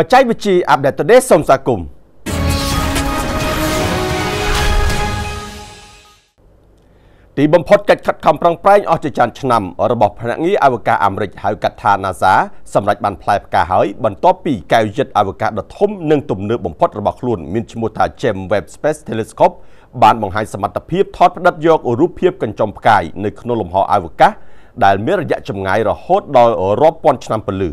បច្ចេកវិទ្យា Update Today សូមស្វាគមន៍ទីបំផុតកិច្ចខិតខំប្រឹងប្រែងអស់ជាច្រើនឆ្នាំរបស់ភ្នាក់ងារអវកាសអាមេរិកហៅកាត់ថា NASA សម្រាប់បានផ្លែផ្កាហើយបន្ទាប់ពីកែវយិតអវកាសដ៏ធំនិងទំនើបបំផុតរបស់ខ្លួនមានឈ្មោះថា James Webb Space Telescope បានបង្ហាញសមត្ថភាពថតផ្តិតយករូបភាពកញ្ចុំផ្កាយនៅក្នុងលំហអវកាសដែលមានរយៈចម្ងាយរហូតដល់រាប់ពាន់ឆ្នាំពលឺ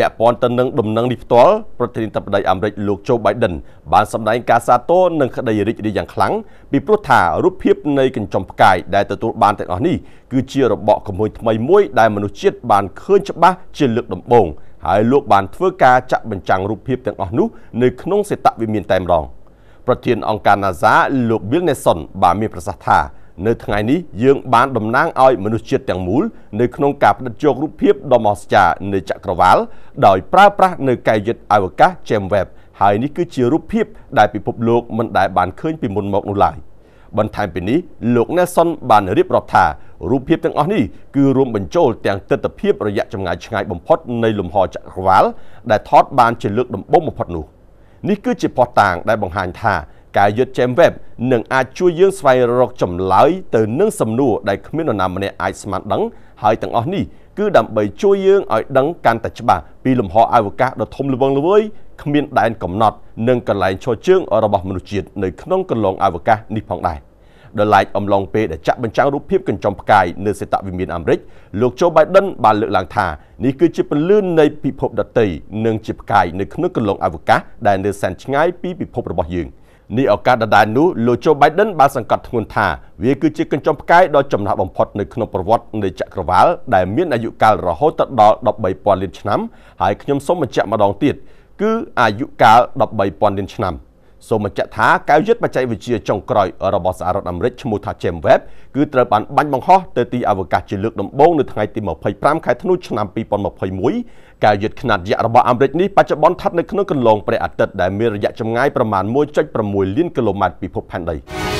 ពាក់ព័ន្ធទៅនឹងដំណឹងនេះផ្ទាល់ប្រធានាធិបតីអាមេរិកលោកโจ Biden បានសម្ដែងការសាទរនឹងក្តីរីករាយយ៉ាងខ្លាំងពីព្រោះថារូបភាពនៃកញ្ចុំផ្កាយដែលទទួលបានទាំងអស់នេះគឺជារបបកម្ពុជាថ្មីមួយដែលមនុស្សជាតិបានឃើញច្បាស់ជាលើកដំបូងហើយលោកបានធ្វើការចាក់បញ្ចាំងរូបភាពទាំងអស់នោះនៅក្នុងសេតវិមានតែម្ដង។ប្រធានអង្គការ NASA លោក Bill Nelson បានមានប្រសាសន៍ថា នៅថ្ងៃនេះយើងបានតំណាងឲ្យមនុស្សជាតិទាំងមូលនៅក្នុងការផ្ដិតយករូបភាពដ៏មហស្ចារ្យនៃចក្រវាឡដោយប្រើប្រាស់នៅកែវយិតអវកាស James Webb ហើយនេះគឺជារូបភាពដែលពិភពលោកមិនដែលបានឃើញពីមុនមកនោះឡើយបន្ថែមពីនេះលោក Nelson បានរៀបរាប់ថារូបភាពទាំងអស់នេះគឺរួមបញ្ចូលទាំងទស្សនវិជ្ជារយៈចម្ងាយឆ្ងាយបំផុតនៃលំហចក្រវាឡដែលថតបានជាលើកដំបូងបំផុតនោះ។នេះគឺជាផុសតាងដែលបង្ហាញថា ការយត់ James Webb នឹងអាចជួយយើងស្វែងរកចម្លើយទៅនឹងសំណួរដែលគ្មាននរណាម្នាក់អាចស្មានដឹងហើយទាំងអស់នេះគឺដើម្បីជួយយើងឲ្យដឹងកាន់តែច្បាស់ពីលំហអវកាសដ៏ធំល្វឹងល្វើយគ្មានដែនកំណត់និងកន្លែងឈរជើងរបស់មនុស្សជាតិនៅក្នុងកន្លងអវកាសនេះផងដែរដោយឡែកអំឡុងពេលដែលចាក់បញ្ចាំងរូបភាពកញ្ចុំផ្កាយនៅសេតវិមានអាមេរិកលោកโจ Biden បានលើកឡើងថានេះគឺជាពន្លឺនៃពិភពដតីនិងជាផ្កាយនៅក្នុងកន្លងអវកាសដែលនៅសែនឆ្ងាយពីពិភពរបស់យើង នេះឱកាសដដែលនោះលោកโจ Biden បានសង្កត់ធ្ងន់ថាវាគឺជាកញ្ចុំផ្កាយដ៏ចំណាស់បំផុតនៅក្នុងប្រវត្តិនៃចក្រវាឡដែលមានអាយុកាលរហូតដល់13,000លានឆ្នាំហើយខ្ញុំសូមបញ្ជាក់ម្ដងទៀតគឺអាយុកាល13,000លានឆ្នាំ។ សូមបញ្ជាក់ថាកែវយិត្តបច្ចេកវិទ្យាចុងក្រោយរបស់សហរដ្ឋអាមេរិកឈ្មោះថា James Webb គឺត្រូវបានបាញ់បង្ហោះទៅទីអវកាសជាលើកដំបូងនៅថ្ងៃទី25ខែធ្នូឆ្នាំ2021កែវយិត្តខ្នាតយក្សរបស់អាមេរិកនេះបច្ចុប្បន្នស្ថិតនៅក្នុងគន្លងព្រះអាទិត្យដែលមានរយៈចម្ងាយប្រមាណ1.6លានគីឡូម៉ែត្រពីភពផែនដី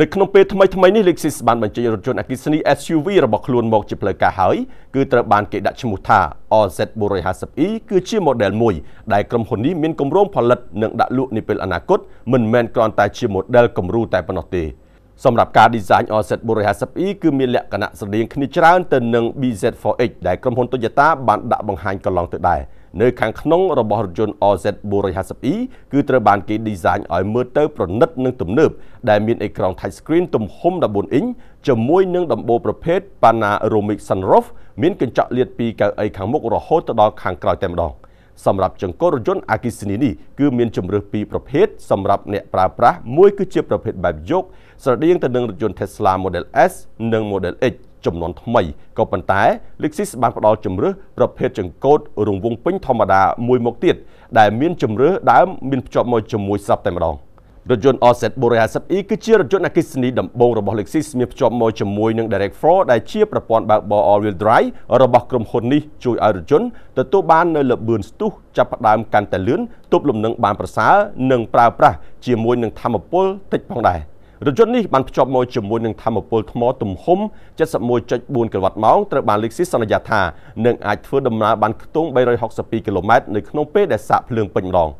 នៅក្នុងពេលថ្មីថ្មីនេះ Lexus បានបញ្ចេញរថយន្តអគ្គិសនី SUV របស់ខ្លួនមកជាផ្លូវការហើយគឺត្រូវបានគេដាក់ឈ្មោះថា OZ450e គឺជា model មួយដែលក្រុមហ៊ុននេះមានគម្រោងផលិតនិងដាក់លក់នាពេលអនាគតមិនមែនគ្រាន់តែជា model គំរូតែប៉ុណ្ណោះទេ សម្រាប់ការ design OZ450e គឺមានលក្ខណៈស្រដៀងគ្នាច្រើនទៅនឹង BZ4X ដែលក្រុមហ៊ុន Toyota បានដាក់បង្ហាញកន្លងទៅដែរនៅខាងក្នុងរបស់រថយន្ត OZ 450e គឺត្រូវបានគេ design ឲ្យមើលទៅប្រណិតនិងទំនើបដែលមានអេក្រង់ touch screen ទំហំ14អ៊ីងជាមួយនឹងដំបូលប្រភេទ Panoramic Sunroof មានកញ្ចក់លាតពីកៅអីខាងមុខរហូតទៅដល់ខាងក្រោយតែម្ដង សម្រាប់ចង្កូតរថយន្តអគ្គិសនីនេះគឺមានជម្រើសពីរប្រភេទសម្រាប់អ្នកប្រើប្រាស់មួយគឺជាប្រភេទបែបយកស្រដៀងទៅនឹងរថយន្ត Tesla Model S និង Model X ចំនួនថ្មីក៏ប៉ុន្តែ Lexus បានផ្ដល់ជំរឿសប្រភេទចង្កូតរង្វង់ពេញធម្មតាមួយមុខទៀតដែលមានជំរឿសដើមមានភ្ជាប់មកជាមួយស្រាប់តែម្ដង រថយន្ត Orset 450e គឺជារថយន្តអគ្គិសនីដំបូងរបស់ Lexus មានភ្ជាប់មកជាមួយនឹង Direct 4ដែលជាប្រព័ន្ធបើកបរ All Wheel Drive របស់ក្រុមហ៊ុននេះជួយឲ្យរថយន្តទទួលបាននូវល្បឿនស្ទុះចាប់ផ្ដើមកាន់តែលឿនទប់លំនឹងបានប្រសើរនិងប្រើប្រាស់ជាមួយនឹងធម្មពលតិចផងដែរ។រថយន្តនេះបានភ្ជាប់មកជាមួយនឹងធម្មពលថ្មទំហំ71.4គីឡូវ៉ាត់ម៉ោងត្រូវបាន Lexus សន្យាថានឹងអាចធ្វើដំណើរបានខ្ទង់362គីឡូម៉ែត្រនៅក្នុងពេលដែលសាកភ្លើងពេញម្ដង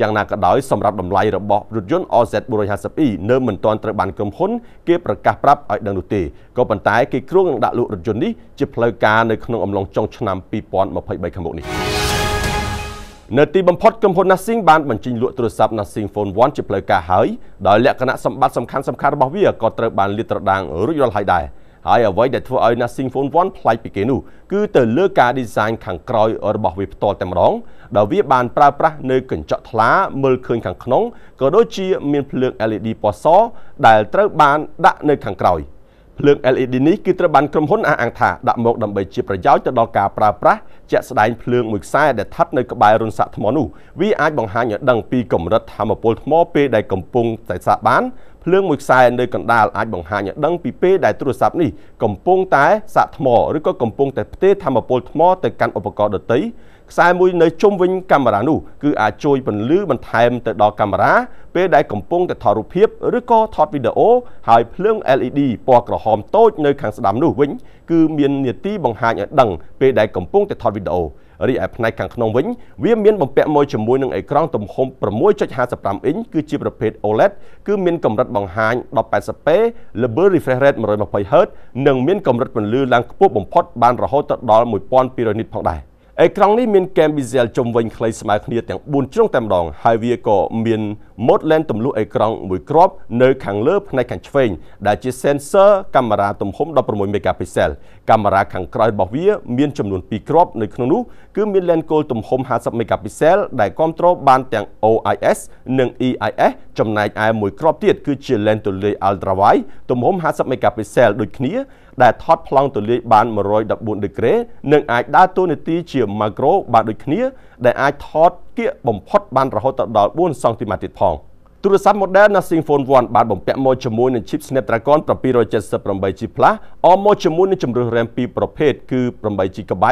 យ៉ាងណាក៏ដោយសម្រាប់តម្លៃរបស់រថយន្ត OZ 450e នៅមិនទាន់ត្រូវបានក្រុមហ៊ុនគេប្រកាសប្រាប់ឲ្យដឹងនោះទេក៏ប៉ុន្តែគេគ្រោងនឹងដាក់លក់រថយន្តនេះជាផ្លូវការនៅក្នុងអំឡុងចុងឆ្នាំ2023ខាងមុខនេះនៅទីបំផុតក្រុមហ៊ុន Nothing បានបញ្ចេញលក់ទូរស័ព្ទ Nothing Phone 1ជាផ្លូវការហើយដោយលក្ខណៈសម្បត្តិសំខាន់សំខាន់របស់វាក៏ត្រូវបានលាតត្រដាងរួចរាល់ហើយដែរ ហើយអ្វីដែលធ្វើឲ្យ Nothing Phone 1ប្លែកពីគេនោះគឺទៅលើការ design ខាងក្រោយរបស់វាផ្ទាល់តែម្ដងដោយវាបានប្រើប្រាស់នៅកញ្ចក់ថ្លាមើលឃើញខាងក្នុងក៏ដូចជាមានភ្លើង LED ពណ៌សដែលត្រូវបានដាក់នៅខាងក្រោយ។ ភ្លើង LED នេះគឺត្រូវបានក្រុមហ៊ុនអះអាងថាដាក់មកដើម្បីជាប្រយោជន៍ទៅដល់ការប្រើប្រាស់ជាក់ស្ដែងភ្លើងមួយខ្សែដែលស្ថិតនៅក្បែររន្ធសាកថ្មនោះវាអាចបង្ហាញឲ្យដឹងពីកម្រិតធម្មពលថ្មពេលដែលកំពុងតែសាកបានភ្លើងមួយខ្សែនៅកណ្ដាលអាចបង្ហាញឲ្យដឹងពីពេលដែលទូរស័ព្ទនេះកំពុងតែសាកថ្មឬក៏កំពុងតែផ្ទេរធម្មពលថ្មទៅកាន់ឧបករណ៍ដទៃ ខ្សែមួយនៅជុំវិញកាមេរ៉ានោះគឺអាចជួយពន្លឺបន្ថែមទៅដល់កាមេរ៉ាពេលដែលកំពុងតែថតរូបភាពឬក៏ថតវីដេអូហើយភ្លើង LED ពណ៌ក្រហមតូចនៅខាងស្ដាំនោះវិញគឺមាននាទីបង្ហាញឲ្យដឹងពេលដែលកំពុងតែថតវីដេអូរីឯផ្នែកខាងក្នុងវិញវាមានបំពាក់មួយជាមួយនឹងអេក្រង់ទំហំ6.55អ៊ីនគឺជាប្រភេទ OLED គឺមានកម្រិតបង្ហាញ 1080p ល្បឿន refresh rate 120Hz និងមានកម្រិតពន្លឺឡើងខ្ពស់បំផុតបានរហូតដល់1200 nit ផងដែរ អេក្រង់នេះមានកែម bezel ជុំវិញខ្លីស្មើគ្នាទាំង4ជ្រុងតែម្ដងហើយវាក៏មាន mode lens ទម្លុះអេក្រង់មួយគ្រាប់នៅខាងលើផ្នែកខាងឆ្វេងដែលជា sensor កាមេរ៉ាទំហំ16 megapixel កាមេរ៉ាខាងក្រោយរបស់វាមានចំនួន2គ្រាប់នៅក្នុងនោះគឺមាន lens គោលទំហំ50 megapixel ដែលគ្រប់គ្រងបានទាំង OIS និង EIS ចំណែកឯមួយគ្រាប់ទៀតគឺជា lens ទូលាយ ultra wide ទំហំ50 megapixel ដូចគ្នាដែលថតប្លង់ទូលាយបាន114ដឺក្រេនិងអាចដើរតួនាទីជា macro បានដូចគ្នា ដែលអាចថត គៀកបំផុតបានរហូតដល់4សង់ទីម៉ែត្រទៀតផង ទូរស័ព្ទ model Nothing Phone 1បានបំពាក់មកជាមួយនឹង chip Snapdragon 778G Plus អមមកជាមួយនឹងជម្រើស RAM ពីរប្រភេទគឺ 8GB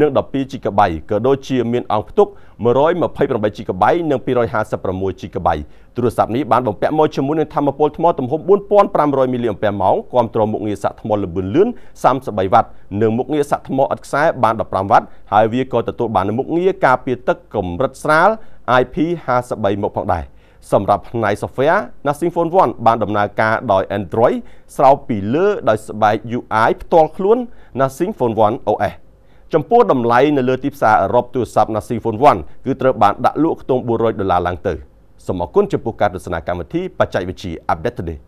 និង 12GB ក៏ដូចជាមានអង្គផ្ទុក 128GB និង 256GB ទូរស័ព្ទនេះបានបំពាក់មកជាមួយនឹងធម្មពលថ្មទំហំ4500មីលីអ៊ែម៉ោងគ្រប់គ្រងមុខងារសាក់ថ្មល្បឿនលឿន 33វ៉ាត់និងមុខងារសាក់ថ្មឥតខ្សែបាន 15វ៉ាត់ហើយវាក៏ទទួលបានមុខងារការពារទឹកកម្រិតស្រាល IP53 មកផងដែរ សម្រាប់ផ្នែក software Nothing Phone 1បានដំណើរការដោយ Android ស្រោបពីលើដោយស្បែក UI ផ្ទាល់ខ្លួន Nothing Phone 1 OS ចំពោះតម្លៃនៅលើទីផ្សារអឺរ៉ុបទូរស័ព្ទ Nothing Phone 1គឺត្រូវបានដាក់លក់ខ្ទង់400ដុល្លារឡើងទៅសូមអរគុណចំពោះការទស្សនាកម្មវិធីបច្ចេកវិទ្យា Update Today